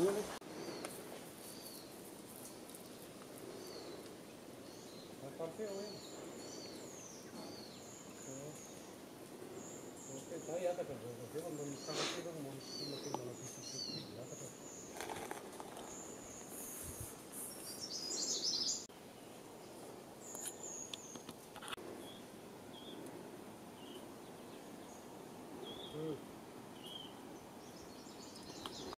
Really? Aparte, oye. Okay,